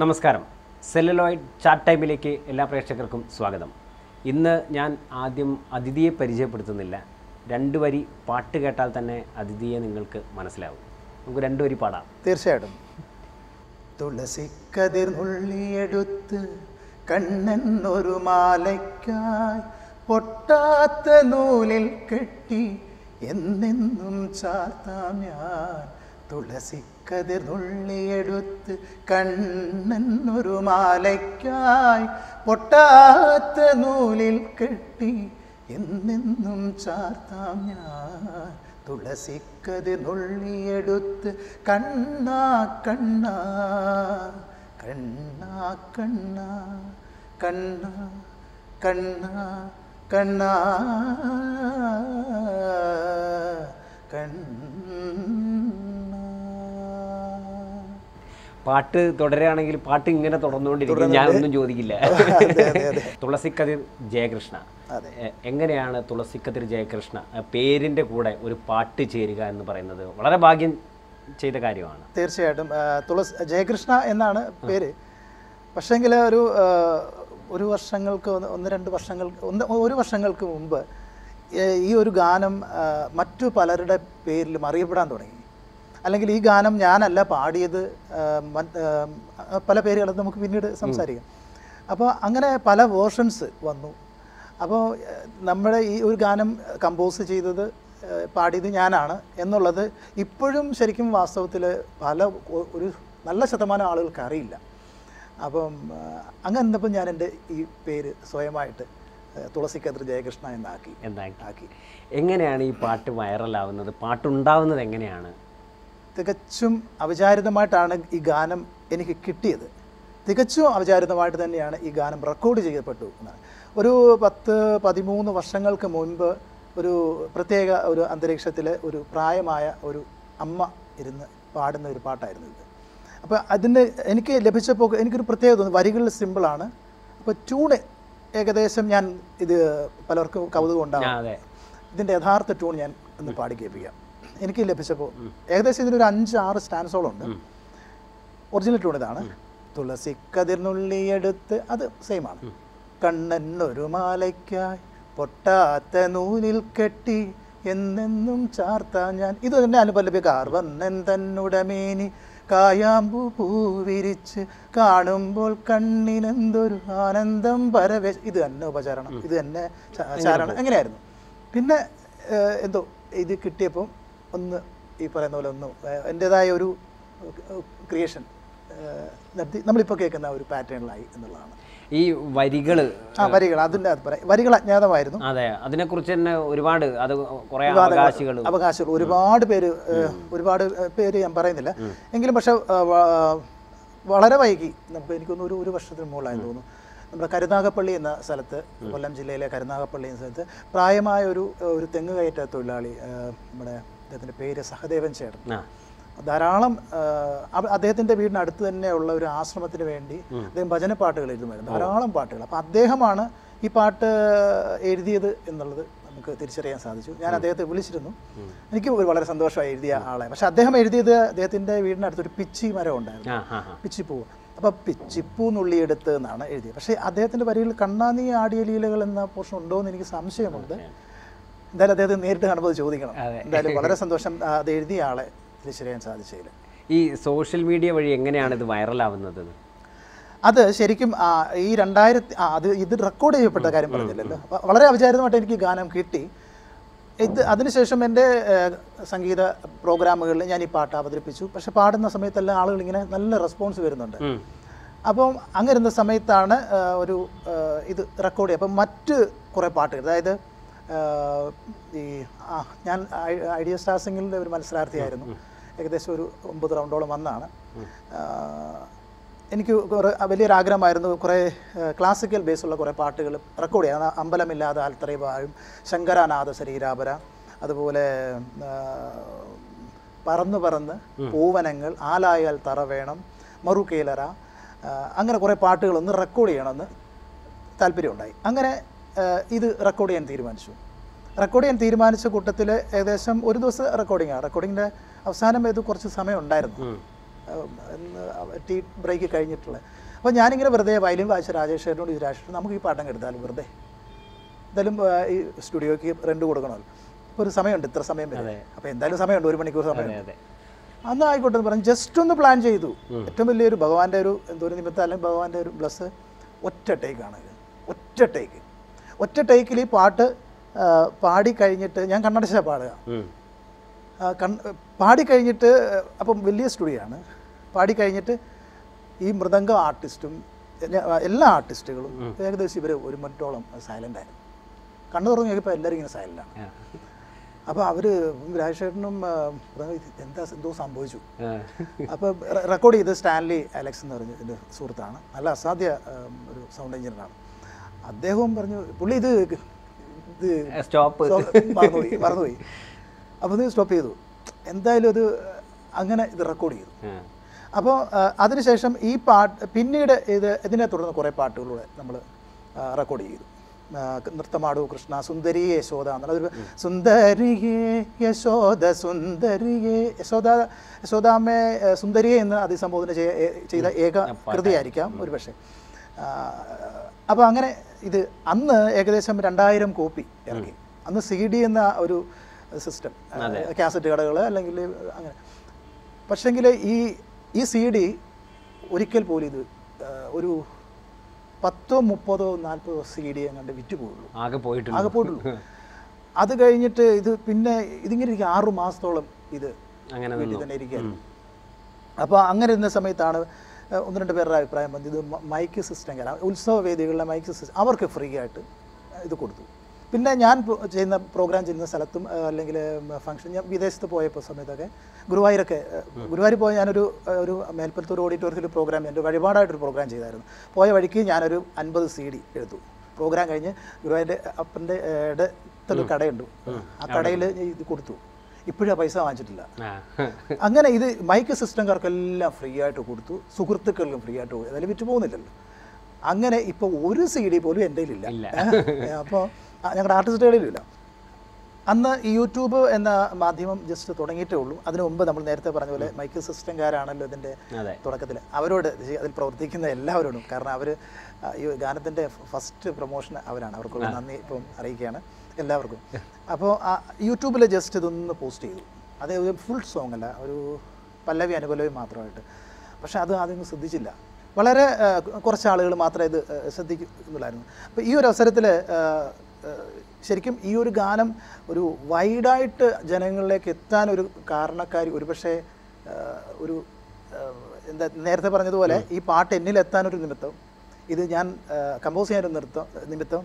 നമസ്കാരം. Celluloid chat ടൈമിലേക്ക് എല്ലാ പ്രേക്ഷകർക്കും സ്വാഗതം. ഇന്ന് ഞാൻ ആദ്യം അതിഥിയെ പരിചയപ്പെടുത്തുന്നില്ല. രണ്ട് വരി പാട്ട് കേട്ടാൽ തന്നെ അതിഥിയെ നിങ്ങൾക്ക് മനസ്സിലാവും. നമുക്ക് രണ്ട് വരി പാടാം. തീർച്ചയായിട്ടും. തുളസി കതിർ നുള്ളിയെടുത്ത് കണ്ണെന്നൊരു മാലയ്ക്കായി പൊട്ടാത്ത നൂലിൽ കെട്ടി എന്നെന്നും ചാർത്താം ഞാൻ. കതിർ നുള്ളിയെടുത്ത് കണ്ണെന്നൊരു മാലയ്ക്കായി പൊട്ടാത്ത നൂലിൽ കെട്ടി എന്നെന്നും ചാർത്താം ഞാൻ. തുളസിക്കതിർ നുള്ളിയെടുത്ത് കണ്ണാ കണ്ണ കണ്ണാ കണ്ണ കണ്ണ കണ്ണ കണ്ണ കണ്ണ പാട്ട് തുടരുകയാണെങ്കിൽ പാട്ട് ഇങ്ങനെ തുടർന്നുകൊണ്ടിരിക്കും. ഞാനൊന്നും ചോദിക്കില്ല. തുളസിക്കതിർ ജയകൃഷ്ണ. എങ്ങനെയാണ് തുളസിക്കതിർ ജയകൃഷ്ണ പേരിന്റെ പേരിന്റെ കൂടെ ഒരു പാട്ട് ചേരുക എന്ന് പറയുന്നത്? വളരെ ഭാഗ്യം ചെയ്ത കാര്യമാണ്. തീർച്ചയായിട്ടും. തുളസി ജയകൃഷ്ണ എന്നാണ് പേര്. പക്ഷേങ്കിൽ ഒരു ഒരു വർഷങ്ങൾക്ക് ഒന്ന് ഒന്ന് രണ്ട് വർഷങ്ങൾക്ക് ഒന്ന് ഒരു വർഷങ്ങൾക്ക് മുമ്പ് ഈ ഒരു ഗാനം മറ്റു പലരുടെ പേരിലും അറിയപ്പെടാൻ തുടങ്ങി. അല്ലെങ്കിൽ ഈ ഗാനം ഞാനല്ല പാടിയത് പല പേരുകളും നമുക്ക് പിന്നീട് സംസാരിക്കാം. അപ്പോൾ അങ്ങനെ പല വേർഷൻസ് വന്നു. അപ്പോൾ നമ്മുടെ ഈ ഒരു ഗാനം കമ്പോസ് ചെയ്തത് പാടിയത് ഞാനാണ് എന്നുള്ളത് ഇപ്പോഴും ശരിക്കും വാസ്തവത്തിൽ പല ഒരു നല്ല ശതമാനം ആളുകൾക്ക് അറിയില്ല. അപ്പം അങ്ങനെ എന്നപ്പോൾ ഞാൻ എന്റെ ഈ പേര് സ്വയമായിട്ട് തുളസി തുളസിക്കതിർ ജയകൃഷ്ണ എന്നാക്കി. എന്നാക്കി. എങ്ങനെയാണ് ഈ പാട്ട് വൈറലാവുന്നത് പാട്ടുണ്ടാവുന്നത് എങ്ങനെയാണ്? തികച്ചും അവിചാരിതമായിട്ടാണ് ഈ ഗാനം എനിക്ക് കിട്ടിയത്. തികച്ചും അവിചാരിതമായിട്ട് തന്നെയാണ് ഈ ഗാനം റെക്കോർഡ് ചെയ്യപ്പെട്ടു എന്നാണ്. ഒരു പത്ത് പതിമൂന്ന് വർഷങ്ങൾക്ക് മുൻപ് ഒരു പ്രത്യേക ഒരു അന്തരീക്ഷത്തിൽ ഒരു പ്രായമായ ഒരു അമ്മ ഇരുന്ന് പാടുന്ന ഒരു പാട്ടായിരുന്നു ഇത്. അപ്പോൾ അതിന് എനിക്ക് ലഭിച്ചപ്പോൾ എനിക്കൊരു പ്രത്യേകത തോന്നി. വരികൾ സിമ്പിളാണ് അപ്പോൾ ട്യൂണ് ഏകദേശം ഞാൻ ഇത് പലർക്കും കൗതുകം ഉണ്ടാവും. അതെ. ഇതിന്റെ യഥാർത്ഥ ട്യൂൺ ഞാൻ ഒന്ന് പാടി കേൾപ്പിക്കാം. എനിക്ക് ലഭിച്ചപ്പോൾ ഏകദേശം ഇതിനൊരു അഞ്ച് ആറ് സ്റ്റാൻസോളുണ്ട് ഒറിജിനൽ ട്യൂൺ ഇതാണ്. തുളസി കതിർന്നുള്ളിയെടുത്ത് അത് സെയിം ആണ്. കണ്ണനൊരു മാലയ്ക്കായി പൊട്ടാത്ത നൂലിൽ കെട്ടി എന്നെന്നും ചാർത്താ ഞാൻ. ഇത് തന്നെ അനുപല്ലപിക്കാർ കാർവന്നൻ തന്നുടമേനി. കായാമ്പു പൂവിരിച്ച് കാണുമ്പോൾ കണ്ണിനെന്തൊരു ആനന്ദം പരവേ ഇത് തന്നെ ഉപചാരണം. ഇത് തന്നെ ചാരണം. എങ്ങനെയായിരുന്നു? പിന്നെ എന്തോ ഇത് കിട്ടിയപ്പോൾ ഒന്ന് ഈ പറയുന്ന പോലെ ഒന്ന് എന്റെതായ ഒരു ക്രിയേഷൻ നമ്മളിപ്പോൾ കേൾക്കുന്ന ഒരു പാറ്റേണിലായി എന്നുള്ളതാണ്. ഈ വരികൾ ആ വരികൾ അതിന്റെ അത് പറയാം. വരികൾ അജ്ഞാതമായിരുന്നു. അതെ അതിനെക്കുറിച്ച് തന്നെ ഒരുപാട് അത് കുറെ അവകാശികൾ അവകാശികൾ ഒരുപാട് പേര് ഒരുപാട് പേര് ഞാൻ പറയുന്നില്ല. എങ്കിലും പക്ഷെ വളരെ വൈകി. നമുക്ക് എനിക്കൊന്നും ഒരു ഒരു വർഷത്തിന് മുകളിലായി തോന്നുന്നു. നമ്മുടെ കരുനാഗപ്പള്ളി എന്ന സ്ഥലത്ത് കൊല്ലം ജില്ലയിലെ കരുനാഗപ്പള്ളി എന്ന സ്ഥലത്ത് പ്രായമായ ഒരു ഒരു തെങ്ങ് കയറ്റ തൊഴിലാളി നമ്മുടെ അദ്ദേഹത്തിന്റെ പേര് സഹദേവൻ ചേട്ടൻ. ധാരാളം അദ്ദേഹത്തിന്റെ വീടിനടുത്ത് തന്നെയുള്ള ഒരു ആശ്രമത്തിന് വേണ്ടി അദ്ദേഹം ഭജന പാട്ടുകൾ എഴുതുമായിരുന്നു. ധാരാളം പാട്ടുകൾ. അപ്പോൾ അദ്ദേഹമാണ് ഈ പാട്ട് എഴുതിയത് എന്നുള്ളത് നമുക്ക് തിരിച്ചറിയാൻ സാധിച്ചു. ഞാൻ അദ്ദേഹത്തെ വിളിച്ചിരുന്നു. എനിക്ക് ഒരു വളരെ സന്തോഷമായി എഴുതിയ ആളെ. പക്ഷെ അദ്ദേഹം എഴുതിയത് അദ്ദേഹത്തിന്റെ വീടിനടുത്തൊരു പിച്ചി മരം ഉണ്ടായിരുന്നു. പിച്ചി. പിച്ചിപ്പൂ അപ്പോൾ ചിപ്പു നുള്ളിയെടുത്ത് എന്നാണ് എഴുതിയത്. പക്ഷേ അദ്ദേഹത്തിന്റെ വരികൾ കണ്ണാനീ ആടിയ ലീലകൾ എന്ന പോർഷൻ ഉണ്ടോ എന്ന് എനിക്ക് സംശയമുണ്ട്. എന്തായാലും അദ്ദേഹത്തെ നേരിട്ട് കാണുമ്പോൾ ചോദിക്കണം. എന്തായാലും വളരെ സന്തോഷം അത് എഴുതിയ ആളെ തിരിച്ചറിയാൻ സാധിച്ചതിൽ. ഈ സോഷ്യൽ മീഡിയ വഴി എങ്ങനെയാണ് ഇത് വൈറലാവുന്നത്? അത് ശരിക്കും ഈ രണ്ടായിരത്തി അത് ഇത് റെക്കോർഡ് ചെയ്യപ്പെട്ട കാര്യം പറഞ്ഞില്ലല്ലോ. വളരെ അവിചാരിതമായിട്ട് എനിക്ക് ഗാനം കിട്ടി. ഇത് അതിനുശേഷം എന്റെ സംഗീത പ്രോഗ്രാമുകളിൽ ഞാൻ ഈ പാട്ട് അവതരിപ്പിച്ചു. പക്ഷെ പാടുന്ന സമയത്തെല്ലാം ആളുകൾ ഇങ്ങനെ നല്ല റെസ്പോൺസ് വരുന്നുണ്ട്. അപ്പം ഇരുന്ന സമയത്താണ് ഒരു ഇത് റെക്കോർഡ് ചെയ്യുക. അപ്പം മറ്റ് കുറേ പാട്ടുകൾ അതായത് ഈ ഞാൻ ഐഡിയ സ്റ്റാർ സിംഗിലിന്റെ ഒരു മത്സരാർത്ഥിയായിരുന്നു. ഏകദേശം ഒരു ഒമ്പത് റൗണ്ടോളം വന്നാണ്. എനിക്ക് കുറേ വലിയൊരു ആഗ്രഹമായിരുന്നു കുറേ ക്ലാസിക്കൽ ബേസുള്ള കുറേ പാട്ടുകൾ റെക്കോർഡ് ചെയ്യാൻ. ആ, അമ്പലമില്ലാതെ ആൽത്തറയും ശങ്കരാനാഥ ശരീരാപര അതുപോലെ പറന്ന് പറന്ന് പൂവനങ്ങൾ ആലായാൽ തറ വേണം മറുകേലറ അങ്ങനെ കുറേ പാട്ടുകളൊന്ന് റെക്കോർഡ് ചെയ്യണമെന്ന് താല്പര്യമുണ്ടായി. അങ്ങനെ ഇത് റെക്കോർഡ് ചെയ്യാൻ തീരുമാനിച്ചു. റെക്കോർഡ് ചെയ്യാൻ തീരുമാനിച്ച കൂട്ടത്തിൽ ഏകദേശം ഒരു ദിവസം റെക്കോർഡിങ്ങാണ് റെക്കോർഡിങ്ങിന്റെ അവസാനം ഇത് കുറച്ച് സമയം ഉണ്ടായിരുന്നു. ടീ ബ്രേക്ക് കഴിഞ്ഞിട്ടുള്ളത്. അപ്പോൾ ഞാനിങ്ങനെ വെറുതെ വയലിൻ വായിച്ച രാജേഷേരനോട് ഇത് രാജേഷ് നമുക്ക് ഈ പാട്ടം എടുത്താലും? വെറുതെ. എന്തായാലും ഈ സ്റ്റുഡിയോയ്ക്ക് റെന്റ് കൊടുക്കണമല്ലോ. അപ്പോൾ ഒരു സമയമുണ്ട് ഇത്ര സമയം വരെ. അപ്പോൾ എന്തായാലും സമയമുണ്ട് ഒരു മണിക്കൂർ സമയമുണ്ട്. അതെ. അന്ന് ആയിക്കോട്ടെ എന്ന് പറഞ്ഞു. ജസ്റ്റ് ഒന്ന് പ്ലാൻ ചെയ്തു. ഏറ്റവും വലിയൊരു ഭഗവാന്റെ ഒരു എന്തോ ഒരു നിമിത്തം അല്ലെങ്കിൽ ഭഗവാന്റെ ഒരു ബ്ലസ് ഒറ്റ ടേക്കാണ് ഒറ്റ ടേക്ക് ഒറ്റ ടേക്കിൽ ഈ പാട്ട് പാടി കഴിഞ്ഞിട്ട് ഞാൻ കണ്ണടച്ചാ പാടുക. കൺ പാടി കഴിഞ്ഞിട്ട് അപ്പം വലിയ സ്റ്റുഡിയോ ആണ്. പാടി കഴിഞ്ഞിട്ട് ഈ മൃദംഗ ആർട്ടിസ്റ്റും എല്ലാ- ആർട്ടിസ്റ്റുകളും ഏകദേശം ഇവർ ഒരു മറ്റോളം സൈലന്റ് ആയിരുന്നു. കണ്ണു തുറന്ന് നോക്കിയപ്പോൾ എല്ലാവരും ഇങ്ങനെ സൈലന്റാണ്. അപ്പോൾ അവർ രാജശേഖരനും എന്താ എന്തോ സംഭവിച്ചു. അപ്പോൾ റെക്കോർഡ് ചെയ്ത് സ്റ്റാൻലി അലക്സ് എന്ന് പറഞ്ഞ എന്റെ സുഹൃത്താണ്. നല്ല അസാധ്യ ഒരു സൗണ്ട് എഞ്ചിനീയറാണ് അദ്ദേഹവും പറഞ്ഞു പുള്ളി ഇത് ഇത് സ്റ്റോപ്പ് സ്റ്റോ- മറന്നുപോയി മറന്നുപോയി. അപ്പോൾ ഇത് സ്റ്റോപ്പ് ചെയ്തു. എന്തായാലും അത് അങ്ങനെ ഇത് റെക്കോർഡ് ചെയ്തു. അപ്പോൾ അതിനുശേഷം ഈ പാട്ട് പിന്നീട് ഇത് ഇതിനെ തുടർന്ന് കുറേ പാട്ടുകളിലൂടെ നമ്മൾ റെക്കോർഡ് ചെയ്തു. നൃത്തമാടു കൃഷ്ണ സുന്ദരി യശോദ എന്നുള്ളതൊരു സുന്ദരിയേ യശോദ സുന്ദരിയേ യശോദ യശോദാമ്മേ ഏ, സുന്ദരിയെ എന്ന് അതിസംബോധന ചെയ്യ- ചെയ്ത ഏക കൃതിയായിരിക്കാം ഒരു പക്ഷേ അപ്പോൾ അങ്ങനെ ഇത് അന്ന് ഏകദേശം രണ്ടായിരം കോപ്പി ഇറങ്ങി. അന്ന് സി ഡി എന്ന ഒരു സിസ്റ്റം കാസറ്റ് കടകൾ അല്ലെങ്കിൽ അങ്ങനെ. പക്ഷെങ്കിൽ ഈ ഈ സി ഡി ഒരിക്കൽ പോലും ഇത് ഒരു പത്തോ മുപ്പതോ നാൽപ്പതോ സി ഡി എങ്ങാണ്ട് വിറ്റ് പോകുള്ളൂ ആകെ പോയിട്ടുണ്ട് ആകെ പോയിട്ടുള്ളൂ. അത് കഴിഞ്ഞിട്ട് ഇത് പിന്നെ ഇതിങ്ങനെ ഇരിക്കും ആറു മാസത്തോളം ഇത് അങ്ങനെ വീട്ടിൽ തന്നെ ഇരിക്കുകയായിരുന്നു അപ്പോൾ അങ്ങനെ ഇരുന്ന സമയത്താണ് ഒന്ന് രണ്ട് പേരുടെ അഭിപ്രായം വന്നത്. ഇത് മൈക്ക് സിസ്റ്റം കാരണം ഉത്സവ വേദികളിലെ മൈക്ക് സിസ്റ്റം അവർക്ക് ഫ്രീ ആയിട്ട് ഇത് കൊടുത്തു. പിന്നെ ഞാൻ ചെയ്യുന്ന പ്രോഗ്രാം ചെയ്യുന്ന സ്ഥലത്തും അല്ലെങ്കിൽ ഫംഗ്ഷൻ ഞാൻ വിദേശത്ത് പോയപ്പോൾ സമയത്തൊക്കെ ഗുരുവായൂരൊക്കെ ഗുരുവായൂർ പോയ ഞാനൊരു ഒരു മേൽപ്പത്തൂർ ഓഡിറ്റോറിയത്തിൽ പ്രോഗ്രാം എന്റെ വഴിപാടായിട്ടൊരു പ്രോഗ്രാം ചെയ്തായിരുന്നു. പോയ വഴിക്ക് ഞാനൊരു അൻപത് സി ഡി എടുത്തു. പ്രോഗ്രാം കഴിഞ്ഞ് ഗുരുവായൂരിന്റെ അപ്പന്റെ ഇടത്തൊരു കടയുണ്ട്. ആ കടയിൽ ഇത് കൊടുത്തു. ഇപ്പോഴും പൈസ വാങ്ങിച്ചിട്ടില്ല. അങ്ങനെ ഇത് മൈക്ക് സിസ്റ്റംകാർക്കെല്ലാം ഫ്രീ ആയിട്ട് കൊടുത്തു. സുഹൃത്തുക്കൾക്കും ഫ്രീ ആയിട്ട് കൊടുത്തു. അതിൽ വിറ്റ് പോകുന്നില്ലല്ലോ അങ്ങനെ ഇപ്പോൾ ഒരു സി ഡി പോലും എന്റെ. ഇല്ല. അപ്പോൾ ഞങ്ങളുടെ ആർട്ടിസ്റ്റ് ആർട്ടിസ്റ്റുകളിലില്ല. അന്ന് ഈ യൂട്യൂബ് എന്ന മാധ്യമം ജസ്റ്റ് തുടങ്ങിയിട്ടേ ഉള്ളൂ. അതിനു മുമ്പ് നമ്മൾ നേരത്തെ പറഞ്ഞ പോലെ മൈക്കിൾ സിസ്റ്റംകാരാണല്ലോ ഇതിന്റെ തുടക്കത്തിൽ അവരോട് അതിൽ പ്രവർത്തിക്കുന്ന എല്ലാവരോടും. കാരണം അവർ ഈ ഗാനത്തിന്റെ ഫസ്റ്റ് പ്രൊമോഷൻ അവരാണ്. അവർക്ക് നന്ദി ഇപ്പം അറിയിക്കുകയാണ് എല്ലാവർക്കും. അപ്പോൾ ആ യൂട്യൂബിൽ ജസ്റ്റ് ഇതൊന്ന് പോസ്റ്റ് ചെയ്തു. അത് ഒരു ഫുൾ സോങ് അല്ല ഒരു പല്ലവി അനുപല്ലവി മാത്രമായിട്ട്. പക്ഷേ അത് ആദ്യം ശ്രദ്ധിച്ചില്ല. വളരെ കുറച്ച് ആളുകൾ മാത്രമേ ഇത് ശ്രദ്ധിക്കുന്നുള്ളായിരുന്നു അപ്പോൾ ഈ ഒരു അവസരത്തിൽ ശരിക്കും ഈ ഒരു ഗാനം ഒരു വൈഡായിട്ട് ജനങ്ങളിലേക്ക് എത്താൻ ഒരു കാരണക്കാരി ഒരുപക്ഷെ ഒരു എന്താ നേരത്തെ പറഞ്ഞതുപോലെ ഈ പാട്ട് എന്നിൽ എത്താൻ ഒരു നിമിത്തം ഇത് ഞാൻ കമ്പോസ് ചെയ്യാൻ ഒരു നൃത്തം നിമിത്തം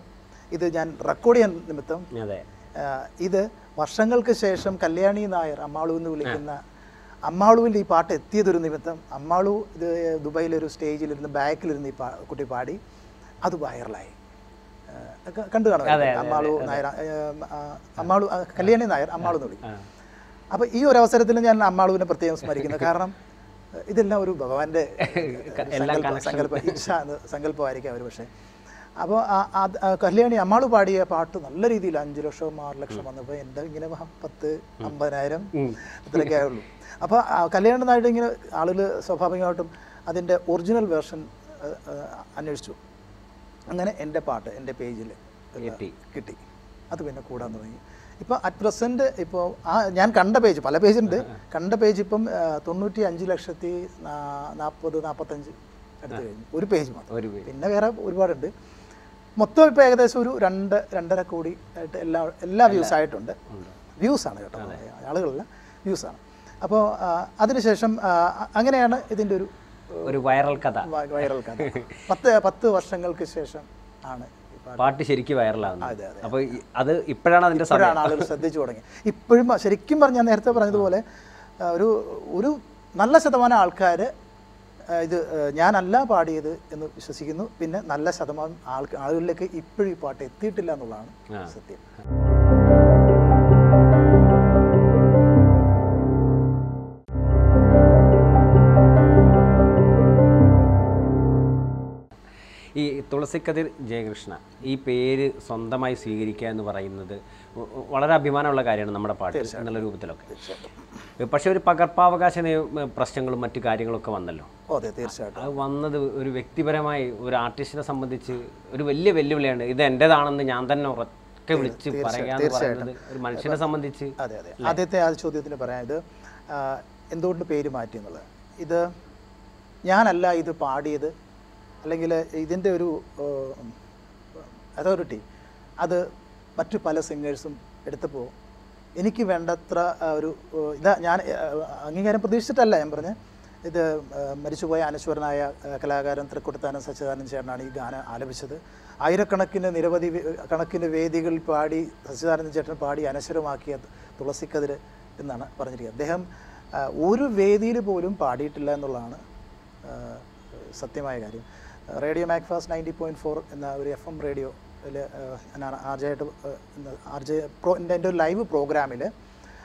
ഇത് ഞാൻ റെക്കോർഡ് ചെയ്യാൻ നിമിത്തം ഇത് വർഷങ്ങൾക്ക് ശേഷം കല്യാണി നായർ അമ്മാളു എന്ന് വിളിക്കുന്ന അമ്മാളുവിൽ ഈ പാട്ട് എത്തിയതൊരു നിമിത്തം അമ്മാളു ഇത് ദുബായിലൊരു സ്റ്റേജിലിരുന്ന് ബാക്കിലിരുന്ന് ഈ പാ കുട്ടി പാടി അത് വൈറലായി. കണ്ടു കാണാം അമ്മാളു നായർ അമ്മാളു കല്യാണി നായർ അമ്മാളു എന്ന് വിളിക്കും. അപ്പൊ അപ്പോൾ ഈ ഒരു അവസരത്തിൽ ഞാൻ അമ്മാളുവിനെ പ്രത്യേകം സ്മരിക്കുന്നു. കാരണം ഇതെല്ലാം ഒരു ഭഗവാന്റെ സങ്കല്പ ഇച്ഛ സങ്കല്പമായിരിക്കും അവർ പക്ഷേ. അപ്പോൾ കല്യാണി അമ്മാൾ പാടിയ പാട്ട് നല്ല രീതിയിൽ അഞ്ച് ലക്ഷം ആറ് ലക്ഷം വന്നപ്പോൾ എന്റെ ഇങ്ങനെ പത്ത് അമ്പതിനായിരം അത്രയൊക്കെ ആയുള്ളൂ. അപ്പോൾ കല്യാണി നായിട്ട് ഇങ്ങനെ ആളുകൾ സ്വാഭാവികമായിട്ടും അതിന്റെ ഒറിജിനൽ വേർഷൻ അന്വേഷിച്ചു. അങ്ങനെ എന്റെ പാട്ട് എന്റെ പേജിൽ കിട്ടി. കിട്ടി. അത് പിന്നെ കൂടാൻ തുടങ്ങി. ഇപ്പോൾ അറ്റ് പ്രസന്റ് ഇപ്പോൾ ആ ഞാൻ കണ്ട പേജ് പല പേജുണ്ട് കണ്ട പേജ് ഇപ്പം തൊണ്ണൂറ്റി അഞ്ച് ലക്ഷത്തി നാൽപ്പത് നാൽപ്പത്തഞ്ച് അടുത്ത് കഴിഞ്ഞു. ഒരു പേജ് മാത്രം. പിന്നെ വേറെ ഒരുപാടുണ്ട്. മൊത്തം ഇപ്പോൾ ഏകദേശം ഒരു രണ്ട് രണ്ടര കോടി ആയിട്ട് എല്ലാ എല്ലാ വ്യൂസ് ആയിട്ടുണ്ട്. വ്യൂസാണ് കേട്ടോ. ആളുകളല്ല. വ്യൂസാണ് അപ്പോൾ അതിനുശേഷം അങ്ങനെയാണ് ഇതിന്റെ ഒരു ഒരു വൈറൽ കഥ. വൈറൽ കഥ. പത്ത് പത്ത് വർഷങ്ങൾക്ക് ശേഷം ആണ് പാട്ട്. ശരിക്കും വൈറലാകുന്നത്. അപ്പോൾ അത് ഇപ്പോഴാണ് അതിന്റെ സമയം. ആളുകൾ ശ്രദ്ധിച്ചു തുടങ്ങി. ഇപ്പോഴും ശരിക്കും പറഞ്ഞാൽ നേരത്തെ പറഞ്ഞതുപോലെ ഒരു ഒരു നല്ല ശതമാനം ആൾക്കാർ ഇത് ഞാനല്ല പാടിയത് എന്ന് വിശ്വസിക്കുന്നു. പിന്നെ നല്ല ശതമാനം ആൾ ആളുകളിലേക്ക് ഇപ്പോഴും ഈ പാട്ട് എത്തിയിട്ടില്ല എന്നുള്ളതാണ് സത്യം. തുളസിക്കതിർ ജയകൃഷ്ണ. ഈ പേര് സ്വന്തമായി സ്വീകരിക്കുക എന്ന് പറയുന്നത് വളരെ അഭിമാനമുള്ള കാര്യമാണ് നമ്മുടെ പാട്ട് എന്നുള്ള രൂപത്തിലൊക്കെ. പക്ഷേ ഒരു പകർപ്പാവകാശ പ്രശ്നങ്ങളും മറ്റു കാര്യങ്ങളൊക്കെ വന്നല്ലോ. അതെ തീർച്ചയായിട്ടും. അത് വന്നത് ഒരു വ്യക്തിപരമായി ഒരു ആർട്ടിസ്റ്റിനെ സംബന്ധിച്ച് ഒരു വലിയ വെല്ലുവിളിയാണ്. ഇത് എന്റെതാണെന്ന് ഞാൻ തന്നെ ഉറക്കെ വിളിച്ച് പറയാൻ പറയുന്നത് ഒരു മനുഷ്യനെ സംബന്ധിച്ച് അതെ അതെ. ആദ്യത്തെ ആ ചോദ്യത്തിന് പറയാം. ഇത് എന്തുകൊണ്ട് പേര് മാറ്റി എന്നുള്ളത് ഇത് ഞാനല്ല ഇത് പാടിയത് അല്ലെങ്കിൽ ഇതിന്റെ ഒരു അതോറിറ്റി അത് മറ്റു പല സിംഗേഴ്സും എടുത്തപ്പോൾ എനിക്ക് വേണ്ടത്ര ഒരു ഇതാ ഞാൻ അംഗീകാരം പ്രതീക്ഷിച്ചിട്ടല്ല ഞാൻ പറഞ്ഞ്. ഇത് മരിച്ചുപോയ അനശ്വരനായ കലാകാരൻ തൃക്കുട്ടത്താനം സച്ചിദാനന്ദ ചേട്ടനാണ് ഈ ഗാനം ആലപിച്ചത്. ആയിരക്കണക്കിന് നിരവധി കണക്കിന് വേദികളിൽ പാടി സച്ചിദാനന്ദ ചേട്ടൻ പാടി അനശ്വരമാക്കിയ തുളസിക്കതിര് എന്നാണ് പറഞ്ഞിരിക്കുന്നത്. അദ്ദേഹം ഒരു വേദിയിൽ പോലും പാടിയിട്ടില്ല എന്നുള്ളതാണ് സത്യമായ കാര്യം. Radio Macfast ninety point four എന്ന ഒരു എഫ് എം റേഡിയോ എന്നാണ് ആർ ജെ ആയിട്ട് ആർ ജെ പ്രോ എന്റെ ഒരു ലൈവ് പ്രോഗ്രാമിൽ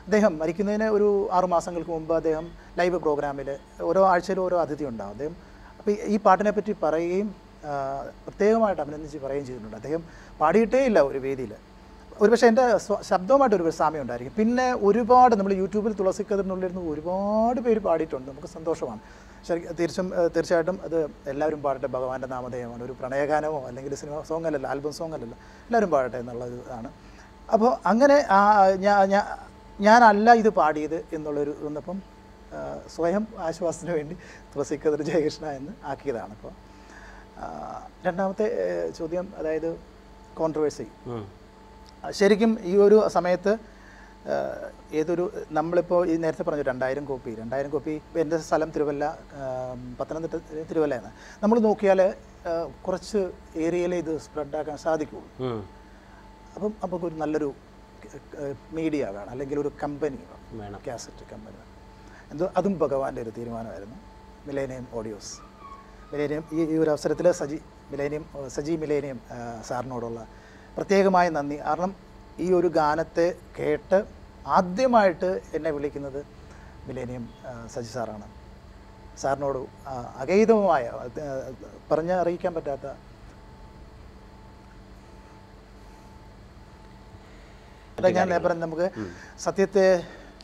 അദ്ദേഹം മരിക്കുന്നതിന് ഒരു ആറു മാസങ്ങൾക്ക് മുമ്പ് അദ്ദേഹം ലൈവ് പ്രോഗ്രാമിൽ ഓരോ ആഴ്ചയിലും ഓരോ അതിഥി ഉണ്ടാകും അദ്ദേഹം അപ്പോൾ ഈ പാട്ടിനെ പറ്റി പറയുകയും പ്രത്യേകമായിട്ട് അഭിനന്ദിച്ച് പറയുകയും ചെയ്തിട്ടുണ്ട്. അദ്ദേഹം പാടിയിട്ടേ ഇല്ല ഒരു വേദിയിൽ ഒരുപക്ഷെ എന്റെ ശബ്ദവുമായിട്ട് ഒരു സാമ്യം ഉണ്ടായിരിക്കും പിന്നെ ഒരുപാട് നമ്മൾ യൂട്യൂബിൽ തുളസി തുളസിക്കതിനുള്ളിരുന്ന് ഒരുപാട് പേര് പാടിയിട്ടുണ്ട്. നമുക്ക് സന്തോഷമാണ്. തീർച്ചും തീർച്ചയായിട്ടും അത് എല്ലാവരും പാടട്ടെ. ഭഗവാന്റെ നാമധേയമാണ്. ഒരു പ്രണയഗാനമോ അല്ലെങ്കിൽ സിനിമ സോങ് അല്ലല്ലോ ആൽബം സോങ് അല്ലല്ലോ എല്ലാവരും പാടട്ടെ എന്നുള്ളത് ഇതാണ് അപ്പോൾ അങ്ങനെ ഞാനല്ല ഇത് പാടിയത് എന്നുള്ളൊരു വന്നപ്പം സ്വയം ആശ്വാസത്തിന് വേണ്ടി തുളസി കതിർ ജയകൃഷ്ണ എന്ന് ആക്കിയതാണ് ഇപ്പോൾ രണ്ടാമത്തെ ചോദ്യം അതായത് കോൺട്രവേഴ്സി. ശരിക്കും ഈ ഒരു സമയത്ത് ഏതൊരു നമ്മളിപ്പോൾ ഈ നേരത്തെ പറഞ്ഞു രണ്ടായിരം കോപ്പി രണ്ടായിരം കോപ്പി എന്റെ സ്ഥലം തിരുവല്ല പത്തനംതിട്ട തിരുവല്ലയാണ്. നമ്മൾ നോക്കിയാൽ കുറച്ച് ഏരിയയിലെ ഇത് സ്പ്രെഡാക്കാൻ സാധിക്കുള്ളൂ. അപ്പം നമുക്ക് ഒരു നല്ലൊരു മീഡിയ വേണം അല്ലെങ്കിൽ ഒരു കമ്പനി വേണം. കാസറ്റ് കമ്പനി വേണം. എന്തോ അതും ഭഗവാന്റെ ഒരു തീരുമാനമായിരുന്നു. Millennium audios. മിലേനിയം ഈ ഒരു അവസരത്തിൽ സജി മിലേനിയം സജി മിലേനിയം സാറിനോടുള്ള പ്രത്യേകമായ നന്ദി. കാരണം ഈ ഒരു ഗാനത്തെ കേട്ട് ആദ്യമായിട്ട് എന്നെ വിളിക്കുന്നത് മിലേനിയം സജി സാറാണ്. സാറിനോട് അഗൈതവുമായ പറഞ്ഞ അറിയിക്കാൻ പറ്റാത്ത ഞാൻ പറഞ്ഞു നമുക്ക് സത്യത്തെ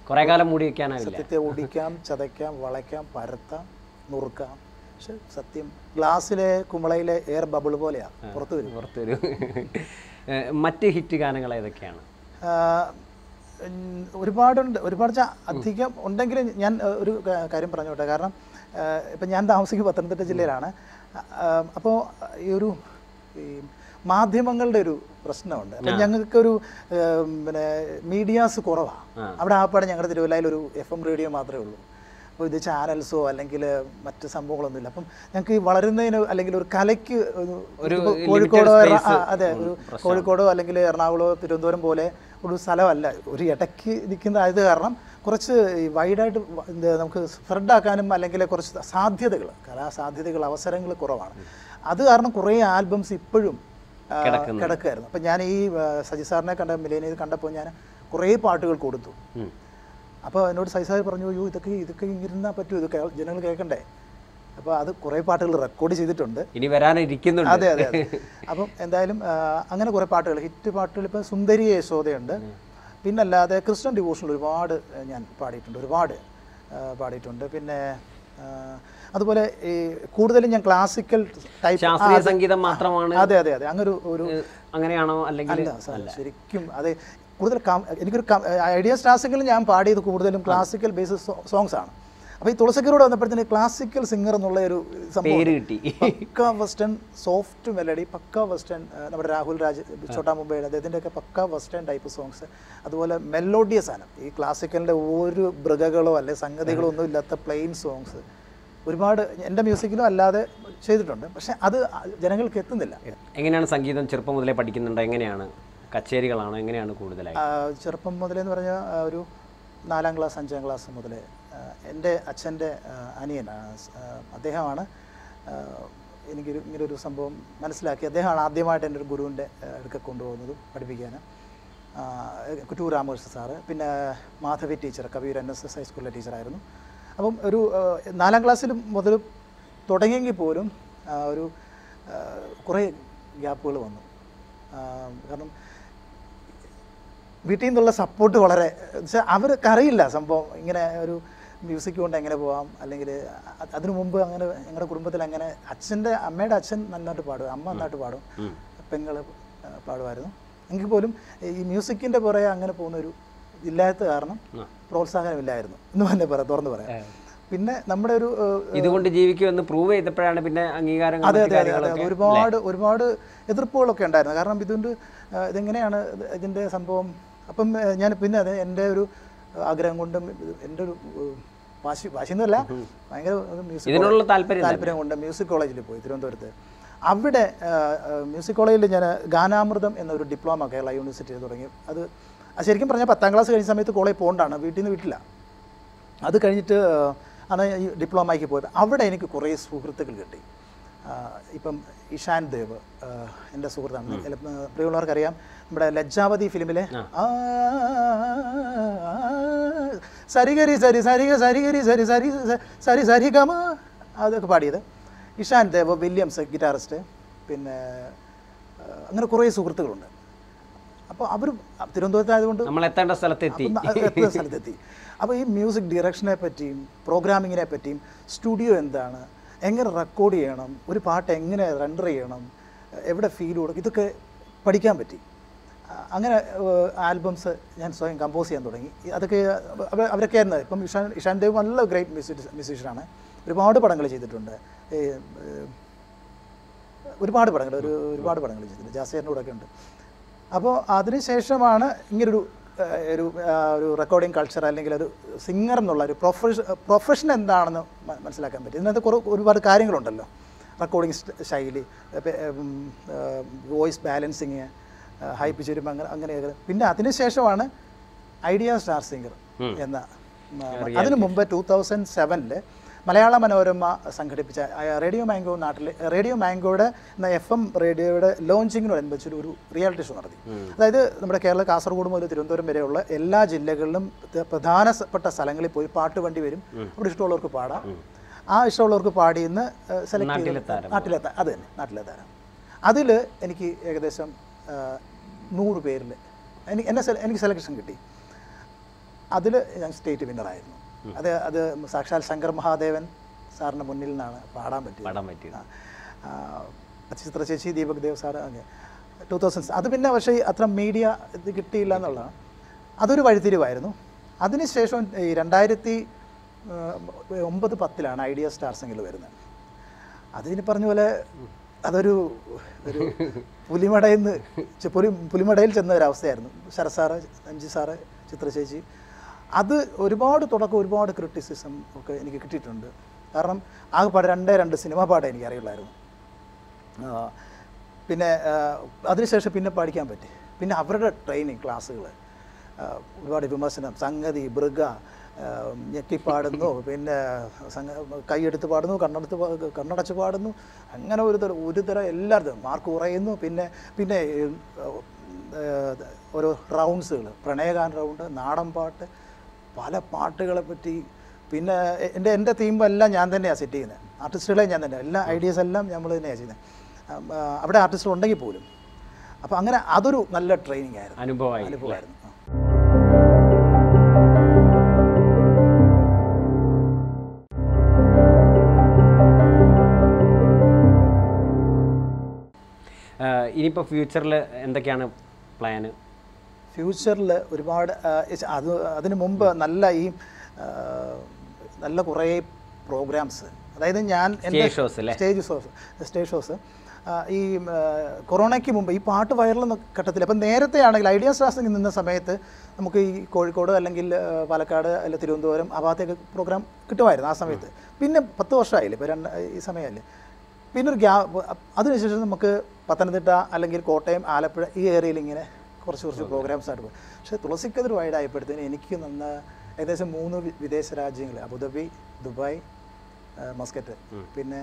കുറേ കാലം മൂടി സത്യത്തെ ഒടിക്കാം ചതയ്ക്കാം വളയ്ക്കാം പരത്താം നുറുക്കാം. പക്ഷെ സത്യം ഗ്ലാസ്സിലെ കുമളയിലെ എയർ ബബിൾ പോലെയാ. പുറത്തു വരും. പുറത്തു വരും. മറ്റ് ഹിറ്റ് ഗാനങ്ങൾ ഏതൊക്കെയാണ്? ഒരുപാടുണ്ട്. ഒരുപാട് അധികം ഉണ്ടെങ്കിലും ഞാൻ ഒരു കാര്യം പറഞ്ഞോട്ടെ. കാരണം ഇപ്പം ഞാൻ താമസിക്കുന്നത് പത്തനംതിട്ട ജില്ലയിലാണ്. അപ്പോൾ ഈ ഒരു ഈ മാധ്യമങ്ങളുടെ ഒരു പ്രശ്നമുണ്ട്. അപ്പം ഞങ്ങൾക്കൊരു പിന്നെ മീഡിയാസ് കുറവാണ് അവിടെ ആപ്പാടെ ഞങ്ങളുടെ തിരുവല്ലയിൽ ഒരു എഫ് എം റേഡിയോ മാത്രമേ ഉള്ളൂ. അപ്പോൾ ഇത് ചാനൽസോ അല്ലെങ്കിൽ മറ്റ് സംഭവങ്ങളൊന്നുമില്ല. അപ്പം ഞങ്ങൾക്ക് ഈ വളരുന്നതിന് അല്ലെങ്കിൽ ഒരു കലയ്ക്ക് ഒരു- കോഴിക്കോടോ അതെ ഒരു കോഴിക്കോടോ അല്ലെങ്കിൽ എറണാകുളമോ തിരുവനന്തപുരം പോലെ ഒരു സ്ഥലമല്ല. ഒരു ഇടയ്ക്ക് നിൽക്കുന്നതായത് കാരണം കുറച്ച് വൈഡായിട്ട് നമുക്ക് സ്പ്രെഡ് ആക്കാനും അല്ലെങ്കിൽ കുറച്ച് സാധ്യതകൾ കലാസാധ്യതകൾ അവസരങ്ങൾ കുറവാണ്. അത് കാരണം കുറേ ആൽബംസ് ഇപ്പോഴും കിടക്കുമായിരുന്നു അപ്പം ഞാൻ ഈ സജി സാറിനെ കണ്ട മിലേനിയത് കണ്ടപ്പോൾ ഞാൻ കുറേ പാട്ടുകൾ കൊടുത്തു. അപ്പോൾ എന്നോട് സൈസായി പറഞ്ഞു അയ്യോ ഇതൊക്കെ ഇതൊക്കെ ഇരുന്നാൽ പറ്റുമോ ഇതൊക്കെ ജനങ്ങൾ കേൾക്കണ്ടേ? അപ്പോൾ അത് കുറേ പാട്ടുകൾ റെക്കോർഡ് ചെയ്തിട്ടുണ്ട്. ഇനി വരാനിരിക്കുന്നുണ്ട്. അതെ അതെ അപ്പം എന്തായാലും അങ്ങനെ കുറേ പാട്ടുകൾ ഹിറ്റ് പാട്ടുകൾ ഇപ്പോൾ സുന്ദരി യശോദയുണ്ട്. പിന്നല്ലാതെ ക്രിസ്ത്യൻ ഡിവോഷനിൽ ഒരുപാട് ഞാൻ പാടിയിട്ടുണ്ട് ഒരുപാട് പാടിയിട്ടുണ്ട്. പിന്നെ അതുപോലെ ഈ കൂടുതലും ഞാൻ ക്ലാസിക്കൽ ടൈപ്പ് ശാസ്ത്രീയ സംഗീതം മാത്രമാണ്? അതെ അതെ അതെ. അങ്ങനെ ഒരു അങ്ങനെയാണോ? അല്ലെങ്കിൽ അല്ല. ശരിക്കും അതെ കൂടുതൽ എനിക്കൊരു ഐഡിയ സ്റ്റാസിക്കിൽ ഞാൻ പാടിയത് കൂടുതലും ക്ലാസിക്കൽ ബേസ് സോങ്സ് ആണ്. അപ്പോൾ ഈ തുളസിക്കരോട് വന്നപ്പോഴത്തേന് ക്ലാസിക്കൽ സിംഗർ എന്നുള്ള ഒരു സംഭവം കിട്ടി. Pukka western soft melody pukka western നമ്മുടെ രാഹുൽ രാജ് ചോട്ടാ മുംബൈയുടെ അദ്ദേഹത്തിന്റെയൊക്കെ പക്ക വെസ്റ്റേൺ ടൈപ്പ് സോങ്സ് അതുപോലെ മെലോഡിയസ് ആണ്. ഈ ക്ലാസിക്കലിന്റെ ഒരു മൃഗകളോ അല്ലെ സംഗതികളോ ഒന്നും ഇല്ലാത്ത പ്ലെയിൻ സോങ്സ് ഒരുപാട് എന്റെ മ്യൂസിക്കിലും അല്ലാതെ ചെയ്തിട്ടുണ്ട്. പക്ഷേ അത് ജനങ്ങൾക്ക് എത്തുന്നില്ല. എങ്ങനെയാണ് സംഗീതം ചെറുപ്പം മുതലേ പഠിക്കുന്നുണ്ടോ? എങ്ങനെയാണ്? കച്ചേരികളാണോ? എങ്ങനെയാണ് കൂടുതലായി ചെറുപ്പം ചെറുപ്പം മുതലെന്ന് പറഞ്ഞാൽ ഒരു നാലാം ക്ലാസ് അഞ്ചാം ക്ലാസ് മുതൽ എന്റെ അച്ഛന്റെ അനിയൻ അദ്ദേഹമാണ് എനിക്കൊരു ഇങ്ങനൊരു സംഭവം മനസ്സിലാക്കി. അദ്ദേഹമാണ് ആദ്യമായിട്ട് എന്റെ ഒരു ഗുരുവിന്റെ അടുക്ക കൊണ്ടുപോകുന്നതും പഠിപ്പിക്കാൻ കുറ്റൂർ രാമകൃഷ്ണ സാറ് പിന്നെ Madhavi teacher Kaviyoor N S S ഹൈസ്കൂളിലെ ടീച്ചറായിരുന്നു. അപ്പം ഒരു നാലാം ക്ലാസ്സിൽ മുതൽ തുടങ്ങിയെങ്കിൽ പോലും ഒരു കുറേ ഗ്യാപ്പുകൾ വന്നു. കാരണം വീട്ടിൽ നിന്നുള്ള സപ്പോർട്ട് വളരെ വെച്ചാൽ അവർക്ക് അറിയില്ല സംഭവം. ഇങ്ങനെ ഒരു മ്യൂസിക് കൊണ്ട് എങ്ങനെ പോവാം? അല്ലെങ്കിൽ അതിനു മുമ്പ് അങ്ങനെ ഞങ്ങളുടെ കുടുംബത്തിൽ അങ്ങനെ അച്ഛന്റെ അമ്മയുടെ അച്ഛൻ നന്നായിട്ട് പാടും അമ്മ നന്നായിട്ട് പാടും പെങ്ങൾ പാടുമായിരുന്നു. എങ്കിൽ പോലും ഈ മ്യൂസിക്കിന്റെ പുറകെ അങ്ങനെ പോകുന്ന ഒരു ഇല്ലാത്ത കാരണം പ്രോത്സാഹനമില്ലായിരുന്നു. എന്ന് തന്നെ പറയാം തുറന്നു പറയാം. പിന്നെ നമ്മുടെ ഒരു ഇതുകൊണ്ട് ജീവിക്കുമെന്ന് പ്രൂവ് ചെയ്തപ്പോഴാണ് പിന്നെ അംഗീകാരം അതെ അതെ അതെ ഒരുപാട് ഒരുപാട് എതിർപ്പുകളൊക്കെ ഉണ്ടായിരുന്നു. കാരണം ഇതുകൊണ്ട് ഇതെങ്ങനെയാണ് ഇത് ഇതിന്റെ സംഭവം? അപ്പം ഞാൻ പിന്നെ അത് എന്റെ ഒരു ആഗ്രഹം കൊണ്ടും എന്റെ ഒരു വാശി വാശിന്നല്ല ഭയങ്കര മ്യൂസിക് താല്പര്യം താല്പര്യം കൊണ്ട് മ്യൂസിക് കോളേജിൽ പോയി തിരുവനന്തപുരത്ത്. അവിടെ മ്യൂസിക് കോളേജിൽ ഞാൻ ഗാനാമൃതം എന്നൊരു ഡിപ്ലോമ കേരള യൂണിവേഴ്സിറ്റിയിൽ തുടങ്ങി. അത് ശരിക്കും പറഞ്ഞാൽ പത്താം ക്ലാസ് കഴിഞ്ഞ സമയത്ത് കോളേജ് പോകണ്ടാണ് വീട്ടിൽ നിന്ന് വിട്ടില്ല. അത് കഴിഞ്ഞിട്ട് ആണ് ഈ ഡിപ്ലോമയ്ക്ക് പോയത്. അവിടെ എനിക്ക് കുറേ സുഹൃത്തുക്കൾ കിട്ടി. ഇപ്പം ഇഷാൻ ദേവ് എന്റെ സുഹൃത്താണ്. പ്രിയമുള്ളവർക്കറിയാം നമ്മുടെ ലജ്ജാവതി ഫിലിമിലെ സരിഗരി സരി സരിഗ സരിഗരി സരി സരി സരി സരി ഗമ അതൊക്കെ പാടിയത്. ഇഷാൻ ദേവ് വില്യംസ് ഗിറ്റാറിസ്റ്റ് പിന്നെ അങ്ങനെ കുറേ സുഹൃത്തുക്കളുണ്ട്. അപ്പോൾ അവർ തിരുവനന്തപുരത്തായതുകൊണ്ട് നമ്മൾ എത്തേണ്ട സ്ഥലത്തെത്തി. എത്തേണ്ട സ്ഥലത്തെത്തി. അപ്പോൾ ഈ മ്യൂസിക് ഡിറക്ഷനെ പറ്റിയും പ്രോഗ്രാമിങ്ങിനെ പറ്റിയും സ്റ്റുഡിയോ എന്താണ്? എങ്ങനെ റെക്കോർഡ് ചെയ്യണം? ഒരു പാട്ട് എങ്ങനെ റെൻഡർ ചെയ്യണം? എവിടെ ഫീൽ കൊടുക്കും? ഇതൊക്കെ പഠിക്കാൻ പറ്റി. അങ്ങനെ ആൽബംസ് ഞാൻ സ്വയം കമ്പോസ് ചെയ്യാൻ തുടങ്ങി. അതൊക്കെ അവരൊക്കെ ആയിരുന്നു. ഇപ്പം ഇഷാൻ ഇഷാൻ ദേവ് നല്ല ഗ്രേറ്റ് മ്യൂസിക് മ്യൂസീഷ്യനാണ് ഒരുപാട് പടങ്ങൾ ചെയ്തിട്ടുണ്ട്. ഒരുപാട് പടങ്ങൾ ഒരു ഒരുപാട് പടങ്ങൾ ചെയ്തിട്ടുണ്ട്. ജാസിയറിന്റെ കൂടെ ഒക്കെ ഉണ്ട്. അപ്പോൾ അതിനുശേഷമാണ് ഇങ്ങനൊരു ഒരു ഒരു റെക്കോർഡിംഗ് കൾച്ചർ അല്ലെങ്കിൽ ഒരു സിംഗർ എന്നുള്ള ഒരു പ്രൊഫഷ പ്രൊഫഷൻ എന്താണെന്ന് മനസ്സിലാക്കാൻ പറ്റും. ഇതിനകത്ത് കുറേ ഒരുപാട് കാര്യങ്ങളുണ്ടല്ലോ. റെക്കോർഡിംഗ് ശൈലി വോയിസ് ബാലൻസിങ് ഹൈ പിച്ച് വരുമ്പോൾ അങ്ങനെ അങ്ങനെയൊക്കെ. പിന്നെ അതിനുശേഷമാണ് ഐഡിയ സ്റ്റാർ സിംഗർ എന്ന അതിനു മുമ്പ് ടൂ തൗസൻഡ് സെവനിൽ മലയാള മനോരമ സംഘടിപ്പിച്ച റേഡിയോ മാംഗോ നാട്ടിലെ റേഡിയോ മാംഗോയുടെ എഫ് എം റേഡിയോയുടെ ലോഞ്ചിങ്ങിനോടനുബന്ധിച്ച് ഒരു റിയാലിറ്റി ഷോ നടത്തി. അതായത് നമ്മുടെ കേരള കാസർഗോഡ് മുതൽ തിരുവനന്തപുരം വരെയുള്ള എല്ലാ ജില്ലകളിലും പ്രധാനപ്പെട്ട സ്ഥലങ്ങളിൽ പോയി പാട്ട് വണ്ടി വരും. അവിടെ ഇഷ്ടമുള്ളവർക്ക് പാടാം. ആ ഇഷ്ടമുള്ളവർക്ക് പാടി ഇന്ന് സെലക്ട് നാട്ടിലെ ചെയ്ത്. നാട്ടിലെത്താൻ അത് തന്നെ നാട്ടിലെ താരം. അതിൽ എനിക്ക് ഏകദേശം നൂറ് പേരിൽ എനിക്ക് എന്നെ എനിക്ക് സെലക്ഷൻ കിട്ടി. അതിൽ ഞാൻ സ്റ്റേറ്റ് വിന്നറായിരുന്നു അത് അത് സാക്ഷാൽ ശങ്കർ മഹാദേവൻ സാറിന് മുന്നിൽ നിന്നാണ് പാടാൻ പറ്റിയത്. പാടാൻ പറ്റിയത്. ചിത്ര ചേച്ചി ദീപക് ദേവ് സാർ അങ്ങനെ ടൂ തൗസൻഡ് അത് പിന്നെ പക്ഷേ അത്ര മീഡിയ ഇത് കിട്ടിയില്ല എന്നുള്ളതാണ് അതൊരു വഴിത്തിരിവായിരുന്നു. അതിനുശേഷം ഈ രണ്ടായിരത്തി ഒമ്പത് പത്തിലാണ് ഐഡിയ സ്റ്റാർ സിംഗിൽ വരുന്നത്. അതിന് പറഞ്ഞ പോലെ അതൊരു ഒരു പുലിമടയിൽ നിന്ന് പുലി പുലിമടയിൽ ചെന്ന ഒരവസ്ഥയായിരുന്നു ശരത് സാറ് അഞ്ചി സാറ് ചിത്ര ചേച്ചി അത് ഒരുപാട് തുടക്കം ഒരുപാട് ക്രിറ്റിസിസം ഒക്കെ എനിക്ക് കിട്ടിയിട്ടുണ്ട്. കാരണം ആകെ പാട് രണ്ടേ രണ്ട് സിനിമ പാട്ടേ എനിക്ക് അറിയുള്ളായിരുന്നു. പിന്നെ അതിനുശേഷം പിന്നെ പഠിക്കാൻ പറ്റി. പിന്നെ അവരുടെ ട്രെയിനിങ് ക്ലാസ്സുകൾ ഒരുപാട് വിമർശനം സംഗതി മൃഗ ഞെക്കിപ്പാടുന്നു പിന്നെ സംഗ കൈയെടുത്ത് പാടുന്നു കണ്ണെടുത്ത് കണ്ണടച്ച് പാടുന്നു അങ്ങനെ ഒരു തരം ഒരു തരം എല്ലായിടത്തും മാർക്ക് കുറയുന്നു. പിന്നെ പിന്നെ ഓരോ റൗണ്ട്സുകൾ പ്രണയഗാൻ റൗണ്ട് നാടൻ പാട്ട് പല പാട്ടുകളെ പറ്റി. പിന്നെ എന്റെ എന്റെ എല്ലാം ഞാൻ തന്നെയാണ് സെറ്റ് ചെയ്യുന്നത് ആർട്ടിസ്റ്റുകളെ ഞാൻ തന്നെ എല്ലാ ഐഡിയാസ് എല്ലാം നമ്മൾ തന്നെയാണ് ചെയ്യുന്നത് അവിടെ ആർട്ടിസ്റ്റ് ഉണ്ടെങ്കിൽ പോലും. അപ്പോൾ അങ്ങനെ അതൊരു നല്ല ട്രെയിനിങ് ആയിരുന്നു. അനുഭവമായി അനുഭവമായിരുന്നു. ഇനിയിപ്പോൾ ഫ്യൂച്ചറിൽ എന്തൊക്കെയാണ് പ്ലാന് ഫ്യൂച്ചറിൽ ഒരുപാട് അത് അതിന് മുമ്പ് നല്ല ഈ നല്ല കുറേ പ്രോഗ്രാംസ് അതായത് ഞാൻ എന്റെ? സ്റ്റേജ് ഷോസ് സ്റ്റേജ് ഷോസ് ഈ കൊറോണയ്ക്ക് മുമ്പ് ഈ പാട്ട് വൈറൽ ഘട്ടത്തിൽ അപ്പം നേരത്തെ ആണെങ്കിൽ ഐഡിയ സ്റ്റാസിൽ നിന്ന സമയത്ത് നമുക്ക് ഈ കോഴിക്കോട് അല്ലെങ്കിൽ പാലക്കാട് അല്ലെങ്കിൽ തിരുവനന്തപുരം ആ ഭാഗത്തേക്ക് പ്രോഗ്രാം കിട്ടുമായിരുന്നു ആ സമയത്ത് പിന്നെ പത്ത് വർഷമായില്ലേ ഇപ്പോൾ രണ്ട് ഈ സമയമല്ലേ പിന്നെ ഒരു ഗ്യാ അതിനുശേഷം നമുക്ക് പത്തനംതിട്ട അല്ലെങ്കിൽ കോട്ടയം ആലപ്പുഴ ഈ ഏരിയയിൽ ഇങ്ങനെ കുറച്ച് കുറച്ച് പ്രോഗ്രാംസ് ആയിട്ട് പോകും. പക്ഷേ തുളസിക്കതിർ വൈഡായപ്പോഴത്തേന് എനിക്ക് നന്ന ഏകദേശം മൂന്ന് വിദേശ രാജ്യങ്ങൾ അബുദാബി ദുബായ് മസ്കറ്റ് പിന്നെ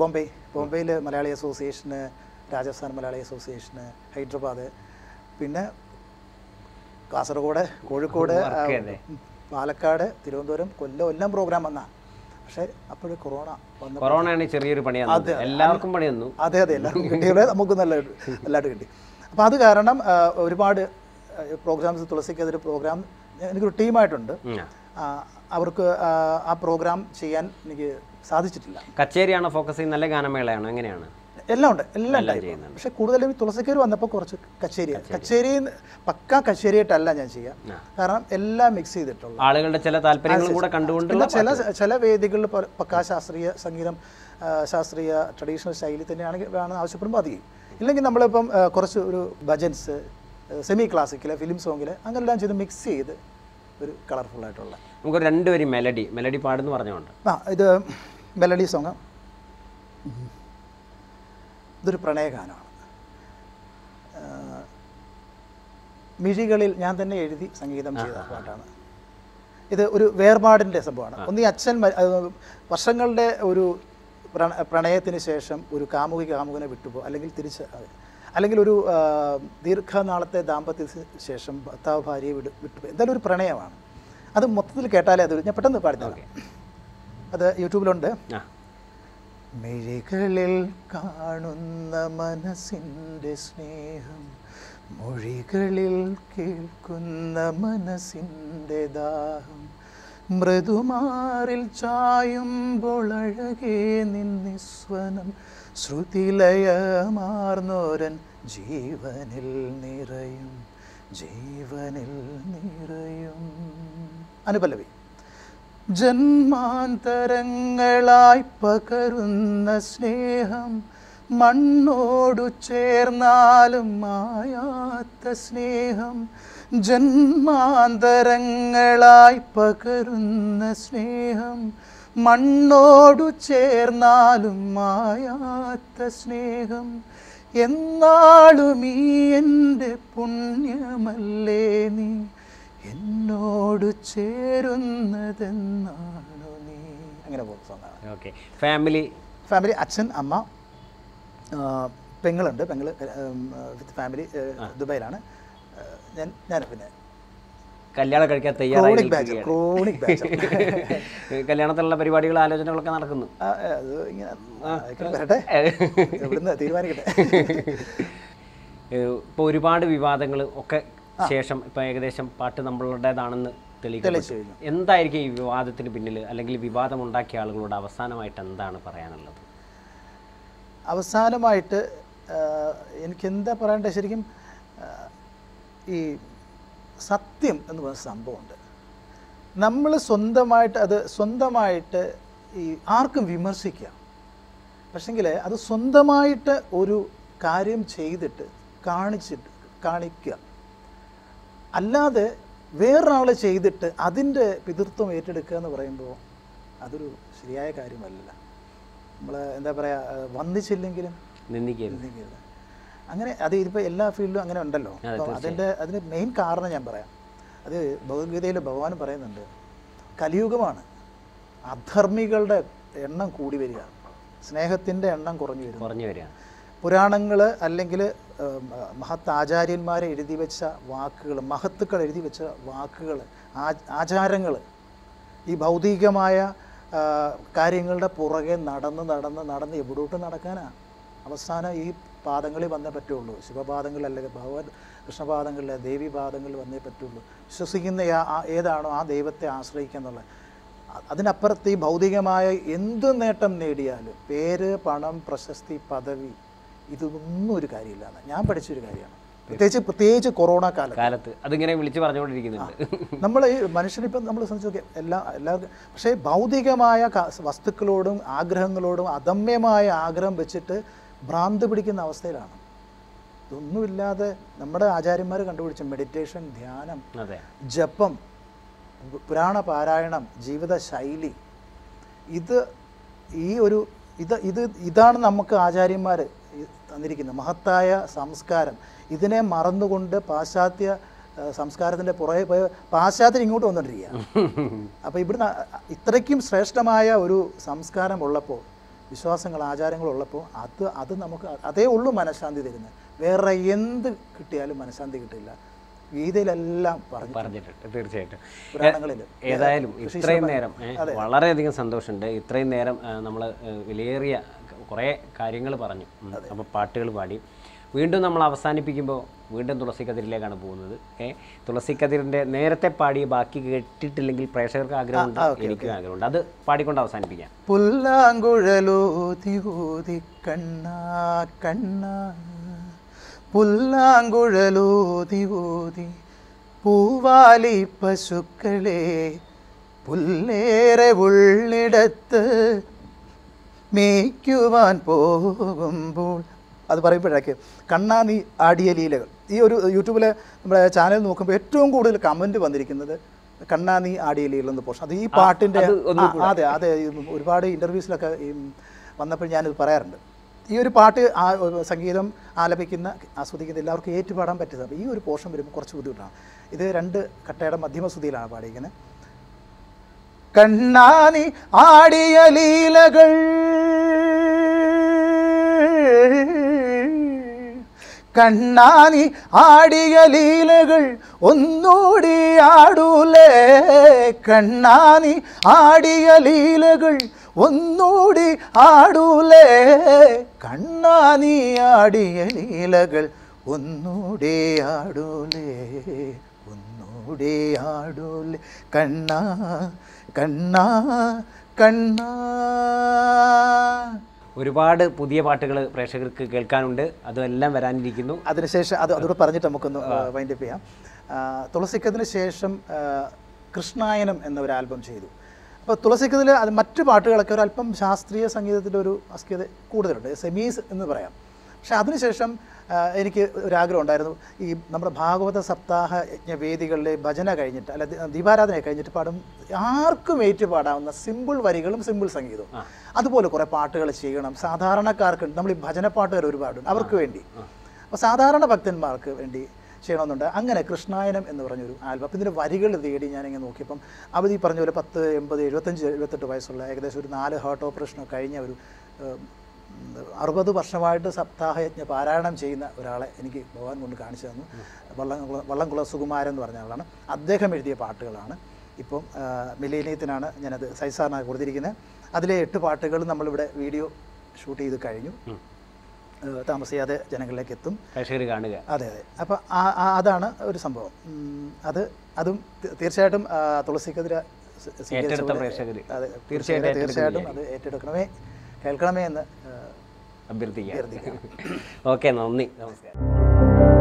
ബോംബെ. ബോംബെയിൽ മലയാളി അസോസിയേഷന് രാജസ്ഥാൻ മലയാളി അസോസിയേഷന് ഹൈദരാബാദ്. പിന്നെ കാസർഗോഡ് കോഴിക്കോട്. പാലക്കാട് തിരുവനന്തപുരം കൊല്ലം എല്ലാം പ്രോഗ്രാം വന്നാ. പക്ഷേ അപ്പോഴും കൊറോണ വന്നു കൊറോണയാണ് ചെറിയൊരു പണി എല്ലാവർക്കും പണി തന്നു. അതെ അതെ. എല്ലാവർക്കും കിട്ടിയത് നമുക്ക് നല്ല നല്ലതായിട്ട് കിട്ടി. അപ്പോൾ അത് കാരണം ഒരുപാട് പ്രോഗ്രാംസ് തുളസിക്കെതിരെ പ്രോഗ്രാം എനിക്കൊരു ടീമായിട്ടുണ്ട്. അവർക്ക് ആ, ആ പ്രോഗ്രാം ചെയ്യാൻ എനിക്ക് സാധിച്ചിട്ടില്ല. കച്ചേരിയാണ് ഫോക്കസ് ചെയ്യുന്ന നല്ല ഗാനമേളയാണ്? എങ്ങനെയാണ്? എല്ലാം ഉണ്ട് എല്ലാം ടൈപ്പ് പക്ഷെ കൂടുതലും ഈ തുളസിക്കേര് വന്നപ്പോൾ കുറച്ച് കച്ചേരി. കച്ചേരി പക്ക കച്ചേരിയായിട്ടല്ല ഞാൻ ചെയ്യുക. കാരണം എല്ലാം മിക്സ് ചെയ്തിട്ടുള്ള ആളുകളുടെ ചില താല്പര്യങ്ങളും കൂടെ കണ്ടുകൊണ്ടുള്ള ചില ചില വേദികളിൽ പക്ക ശാസ്ത്രീയ സംഗീതം ശാസ്ത്രീയ ട്രഡീഷണൽ ശൈലി തന്നെയാണെങ്കിൽ വേണം ആവശ്യപ്പെടുമ്പോൾ അത് ചെയ്യും. ഇല്ലെങ്കിൽ നമ്മളിപ്പം കുറച്ച് ഒരു ഭജൻസ് സെമി ക്ലാസിക്കൽ ഫിലിം സോങ്ങിൽ അങ്ങനെല്ലാം ചെയ്ത് മിക്സ് ചെയ്ത് ഒരു കളർഫുൾ ആയിട്ടുള്ള. നമുക്ക് രണ്ടുപേരും മെലഡി മെലഡി പാടുന്നു പറഞ്ഞുകൊണ്ട്. ആ ഇത് മെലഡി സോങ് ഇതൊരു പ്രണയഗാനമാണ്. മിഴികളിൽ ഞാൻ തന്നെ എഴുതി സംഗീതം ചെയ്ത പാട്ടാണ്. ഇത് ഒരു വേർപാടിന്റെ സംഭവമാണ്. ഒന്ന് ഈ അച്ഛൻ വർഷങ്ങളുടെ ഒരു പ്രണ- പ്രണയത്തിന് ശേഷം ഒരു കാമുകി കാമുകനെ വിട്ടുപോ അല്ലെങ്കിൽ തിരിച്ച്. അല്ലെങ്കിൽ ഒരു ദീർഘനാളത്തെ ദാമ്പത്യത്തിന് ശേഷം ഭർത്താവ് ഭാര്യയെ വിട്ട് വിട്ടുപോയി എന്തായാലും ഒരു പ്രണയമാണ്. അത് മൊത്തത്തിൽ കേട്ടാലേ അത് ഞാൻ പെട്ടെന്ന് പാടിത്തരാം അത് യൂട്യൂബിലുണ്ട്. മിഴികളിൽ കാണുന്ന മനസ്സിന്റെ സ്നേഹം മൊഴികളിൽ കേൾക്കുന്ന മനസ്സിന്റെ ദാഹം. മൃദുമാറിൽ ചായുമ്പോൾ അഴകേ നിന്നിസ്വനം ശ്രുതിലയമാർന്നോരൻ ജീവനിൽ നിറയും ജീവനിൽ നിറയും. അനുപല്ലവി. ജന്മാന്തരങ്ങളായി പകരുന്ന സ്നേഹം മണ്ണോടു ചേർന്നാലും മായാത്ത സ്നേഹം. ജന്മാന്തരങ്ങളായി പകരുന്ന സ്നേഹം മണ്ണോടു ചേർന്നാലും മായാത്ത സ്നേഹം. എന്നാളും ഈ എന്റെ പുണ്യമല്ലേ നീ? എന്നോട് ചേരുന്നതെന്നാണോ നീ? അങ്ങനെ പോകുന്ന സോങ്ങാണ് ഓക്കെ ഫാമിലി ഫാമിലി അച്ഛൻ അമ്മ പെങ്ങളുണ്ട്. പെങ്ങൾ വിത്ത് ഫാമിലി ദുബൈയിലാണ്. ഞാൻ ഞാൻ പിന്നെ കല്യാണം കഴിക്കാൻ തയ്യാറായി കല്യാണത്തിലുള്ള പരിപാടികൾ ആലോചനകളൊക്കെ നടക്കുന്നു. തീരുമാനിക്കട്ടെ? ഇപ്പോൾ ഒരുപാട് വിവാദങ്ങൾ ഒക്കെ ശേഷം ഇപ്പൊ ഏകദേശം പാട്ട് നമ്മളുടേതാണെന്ന് തെളിയിച്ചു. എന്തായിരിക്കും ഈ വിവാദത്തിന് പിന്നിൽ? അല്ലെങ്കിൽ വിവാദം ഉണ്ടാക്കിയ ആളുകളോട് അവസാനമായിട്ട് എന്താണ് പറയാനുള്ളത്? അവസാനമായിട്ട് എനിക്ക് എന്താ പറയണ്ടത്? ശരിക്കും ഈ സത്യം എന്ന് പറയുന്ന സംഭവമുണ്ട്. നമ്മൾ സ്വന്തമായിട്ട് അത് സ്വന്തമായിട്ട് ഈ ആർക്കും വിമർശിക്കാം പക്ഷെങ്കിൽ അത് സ്വന്തമായിട്ട് ഒരു കാര്യം ചെയ്തിട്ട് കാണിച്ചിട്ട് കാണിക്കുക. അല്ലാതെ വേറൊരാൾ ചെയ്തിട്ട് അതിന്റെ പിതൃത്വം ഏറ്റെടുക്കുക എന്ന് പറയുമ്പോൾ അതൊരു ശരിയായ കാര്യമല്ല നമ്മൾ എന്താ പറയുക വന്നിച്ചില്ലെങ്കിലും നിന്ദിക്കരുത്. അങ്ങനെ അത് ഇതിപ്പോൾ എല്ലാ ഫീൽഡിലും അങ്ങനെ ഉണ്ടല്ലോ. അപ്പോൾ അതിന്റെ അതിന് മെയിൻ കാരണം ഞാൻ പറയാം. അത് ഭഗവത്ഗീതയിൽ ഭഗവാൻ പറയുന്നുണ്ട് കലിയുഗമാണ്. അധർമ്മികളുടെ എണ്ണം കൂടി വരിക. സ്നേഹത്തിന്റെ എണ്ണം കുറഞ്ഞു വരും കുറഞ്ഞു വരിക. പുരാണങ്ങൾ അല്ലെങ്കിൽ മഹത്ത് ആചാര്യന്മാരെ എഴുതി വെച്ച വാക്കുകൾ മഹത്തുക്കൾ എഴുതി വെച്ച വാക്കുകൾ ആചാരങ്ങൾ ഈ ഭൗതികമായ കാര്യങ്ങളുടെ പുറകെ നടന്ന് നടന്ന് നടന്ന് എവിടോട്ട് നടക്കാനാ? അവസാനം ഈ പാദങ്ങളിൽ വന്നേ പറ്റുള്ളൂ. അല്ലെങ്കിൽ ഭഗവത് കൃഷ്ണപാദങ്ങളിൽ ദേവി പാദങ്ങളിൽ വന്നേ പറ്റുള്ളൂ. വിശ്വസിക്കുന്ന ഏതാണോ ആ ദൈവത്തെ ആശ്രയിക്കുക എന്നുള്ളത്. അതിനപ്പുറത്ത് ഈ ഭൗതികമായ എന്ത് നേട്ടം നേടിയാലും പേര് പണം പ്രശസ്തി പദവി ഇതൊന്നും ഒരു കാര്യമില്ല ഞാൻ പഠിച്ചൊരു കാര്യമാണ്. പ്രത്യേകിച്ച് പ്രത്യേകിച്ച് കൊറോണ കാലത്ത്. കാലത്ത്. അതിങ്ങനെ വിളിച്ച് പറഞ്ഞുകൊണ്ടിരിക്കുന്നുണ്ട്. നമ്മൾ ഈ മനുഷ്യനിപ്പം നമ്മൾ സംബന്ധിച്ച് നോക്കിയാൽ എല്ലാ എല്ലാവർക്കും പക്ഷേ ഭൗതികമായ വസ്തുക്കളോടും ആഗ്രഹങ്ങളോടും അദമ്യമായ ആഗ്രഹം വെച്ചിട്ട് ഭ്രാന്ത് പിടിക്കുന്ന അവസ്ഥയിലാണ്. ഇതൊന്നുമില്ലാതെ നമ്മുടെ ആചാര്യന്മാർ കണ്ടുപിടിച്ച മെഡിറ്റേഷൻ ധ്യാനം ജപം പുരാണ പാരായണം ജീവിത ശൈലി ഇത് ഈ ഒരു ഇത് ഇത് ഇതാണ് നമുക്ക് ആചാര്യന്മാർ തന്നിരിക്കുന്നത് മഹത്തായ സംസ്കാരം ഇതിനെ മറന്നുകൊണ്ട് പാശ്ചാത്യ ആ, സംസ്കാരത്തിൻ്റെ പുറകെ പോയ പാശ്ചാത്യർ ഇങ്ങോട്ട് വന്നുകൊണ്ടിരിക്കുക അപ്പോൾ ഇവിടുന്ന് അ- ഇത്രയ്ക്കും ശ്രേഷ്ഠമായ ഒരു സംസ്കാരം ഉള്ളപ്പോൾ വിശ്വാസങ്ങൾ ആചാരങ്ങൾ ഉള്ളപ്പോൾ അത് അത് നമുക്ക് അതേ ഉള്ളൂ മനഃശാന്തി തരുന്നത് വേറെ എന്ത് കിട്ടിയാലും മനഃശാന്തി കിട്ടില്ല ഗീതയിലെല്ലാം പറഞ്ഞു പറഞ്ഞിട്ടുണ്ട് തീർച്ചയായിട്ടും പുരാണങ്ങളിൽ ഏതായാലും ഇത്രയും നേരം ഏ, വളരെയധികം സന്തോഷമുണ്ട് ഇത്രയും നേരം നമ്മൾ വിലയേറിയ കുറേ കാര്യങ്ങൾ പറഞ്ഞു. അപ്പോൾ പാട്ടുകൾ പാടി. വീണ്ടും നമ്മൾ അവസാനിപ്പിക്കുമ്പോൾ വീണ്ടും തുളസിക്കതിരിലേക്കാണ് പോകുന്നത്. ഏ തുളസിക്കതിരിന്റെ നേരത്തെ പാടി ബാക്കി കേട്ടിട്ടില്ലെങ്കിൽ പ്രേക്ഷകർക്ക് ആഗ്രഹമുണ്ട്. എനിക്ക് ആഗ്രഹമുണ്ട്. അത് പാടിക്കൊണ്ട് അവസാനിപ്പിക്കാം. പുല്ലാങ്കുഴലൂതി ഊതി കണ്ണ കണ്ണ പുല്ലാങ്കുഴലൂതി ഊതി പൂവാലി പശുക്കളെ പുല്ലേറെ ഉള്ളിടത്ത് മേയ്ക്കുവാൻ പോകുമ്പോൾ. അത് പറയുമ്പോഴേക്ക് കണ്ണാ നീ ആടിയ ലീലകൾ. ഈ ഒരു യൂട്യൂബിലെ നമ്മുടെ ചാനൽ നോക്കുമ്പോൾ ഏറ്റവും കൂടുതൽ കമന്റ് വന്നിരിക്കുന്നത് കണ്ണാ നീ ആടിയ ലീലകൾ എന്ന പോർഷൻ അത് ഈ പാട്ടിന്റെ അതെ അതെ ഒരുപാട് ഇന്റർവ്യൂസിലൊക്കെ വന്നപ്പോൾ ഞാനിത് പറയാറുണ്ട്. ഈ ഒരു പാട്ട് ആ സംഗീതം ആലപിക്കുന്ന ആസ്വദിക്കുന്ന എല്ലാവർക്കും ഏറ്റുപാടാൻ പറ്റുന്നത് അപ്പോൾ ഈ ഒരു പോർഷൻ വരുമ്പോൾ കുറച്ച് ബുദ്ധിമുട്ടാണ്. ഇത് രണ്ട് കട്ടയുടെ മധ്യമസുതിയിലാണ് പാടിയിരിക്കുന്നത്. കണ്ണാനി ആടിയ ലീലകൾ കണ്ണാനി ആടിയ ലീലകൾ ഒന്നൂടി ആടൂലേ കണ്ണാനി ആടിയ ലീലകൾ ഒന്നൂടി ആടൂലേ കണ്ണാനി ആടിയ ലീലകൾ ഒന്നൂടി ആടൂലേ ഒന്നൂടി ആടൂലേ കണ്ണാ കണ്ണാ കണ്ണാ. ഒരുപാട് പുതിയ പാട്ടുകൾ പ്രേക്ഷകർക്ക് കേൾക്കാനുണ്ട്. അതെല്ലാം വരാനിരിക്കുന്നു. അതിനുശേഷം അത് അതോട് പറഞ്ഞിട്ട് നമുക്കൊന്ന് വൈൻഡ് അപ്പ് ചെയ്യാം. തുളസിക്കതിന് ശേഷം കൃഷ്ണായനം എന്ന ഒരു ആൽബം ചെയ്തു. അപ്പോൾ തുളസിക്കതിൽ അത് മറ്റു പാട്ടുകളൊക്കെ ഒരു അല്പം ശാസ്ത്രീയ സംഗീതത്തിന്റെ ഒരു അസ്ഥിത കൂടുതലുണ്ട്. സെമീസ് എന്ന് പറയാം. പക്ഷെ അതിനുശേഷം എനിക്ക് ഒരാഗ്രഹം ഉണ്ടായിരുന്നു. ഈ നമ്മുടെ ഭാഗവത സപ്താഹ യജ്ഞ വേദികളിലെ ഭജന കഴിഞ്ഞിട്ട് അല്ല ദീപാരാധന കഴിഞ്ഞിട്ട് പാടും. ആർക്കും ഏറ്റുപാടാവുന്ന സിമ്പിൾ വരികളും സിമ്പിൾ സംഗീതവും. അതുപോലെ കുറേ പാട്ടുകൾ ചെയ്യണം. സാധാരണക്കാർക്ക് നമ്മൾ ഈ ഭജന പാട്ടുകാർ ഒരുപാടുണ്ട് അവർക്ക് വേണ്ടി. അപ്പോൾ സാധാരണ ഭക്തന്മാർക്ക് വേണ്ടി ചെയ്യണമെന്നുണ്ട്. അങ്ങനെ കൃഷ്ണായനം എന്ന് പറഞ്ഞൊരു ആൽബം. അപ്പം ഇതിന്റെ വരികൾ തേടി ഞാനിങ്ങനെ നോക്കിയപ്പം അവർ ഈ പറഞ്ഞ പോലെ പത്ത് എൺപത് എഴുപത്തഞ്ച് എഴുപത്തെട്ട് വയസ്സുള്ള ഏകദേശം ഒരു നാല് ഹാർട്ട് ഓപ്പറേഷനോ കഴിഞ്ഞ ഒരു അറുപത് വർഷമായിട്ട് സപ്താഹയജ്ഞ പാരായണം ചെയ്യുന്ന ഒരാളെ എനിക്ക് ഭഗവാൻ കൊണ്ട് കാണിച്ചു തന്നു. വള്ളംകുള വള്ളംകുള സുകുമാരൻ എന്ന് പറഞ്ഞ ആളാണ്. അദ്ദേഹം എഴുതിയ പാട്ടുകളാണ്. ഇപ്പം മിലേനിയത്തിനാണ് ഞാനത് സൈസാറിനാണ് കൊടുത്തിരിക്കുന്നത്. അതിലെ എട്ട് പാട്ടുകൾ നമ്മളിവിടെ വീഡിയോ ഷൂട്ട് ചെയ്ത് കഴിഞ്ഞു. താമസിയാതെ ജനങ്ങളിലേക്ക് എത്തും. പ്രേക്ഷകർ കാണുക. അതെ അതെ. അപ്പോൾ ആ അതാണ് ഒരു സംഭവം. അത് അതും തീർച്ചയായിട്ടും തുളസിക്കെതിരെ തീർച്ചയായിട്ടും അത് ഏറ്റെടുക്കണമേ. കേൾക്കണമേ എന്ന് അഭ്യർത്ഥിക്കാം. ഓക്കെ നന്ദി. നമസ്കാരം.